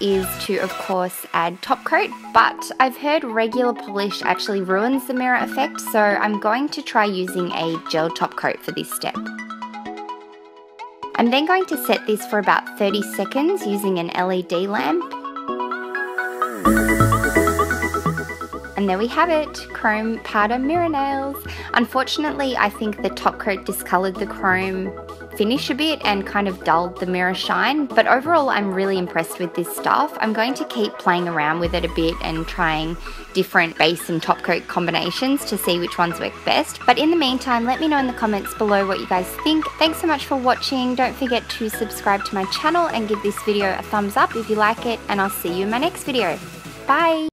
is to, of course, add top coat, but I've heard regular polish actually ruins the mirror effect, so I'm going to try using a gel top coat for this step. I'm then going to set this for about 30 seconds using an LED lamp. And there we have it, chrome powder mirror nails. Unfortunately, I think the top coat discolored the chrome finish a bit and kind of dulled the mirror shine. But overall, I'm really impressed with this stuff. I'm going to keep playing around with it a bit and trying different base and top coat combinations to see which ones work best. But in the meantime, let me know in the comments below what you guys think. Thanks so much for watching. Don't forget to subscribe to my channel and give this video a thumbs up if you like it. And I'll see you in my next video. Bye!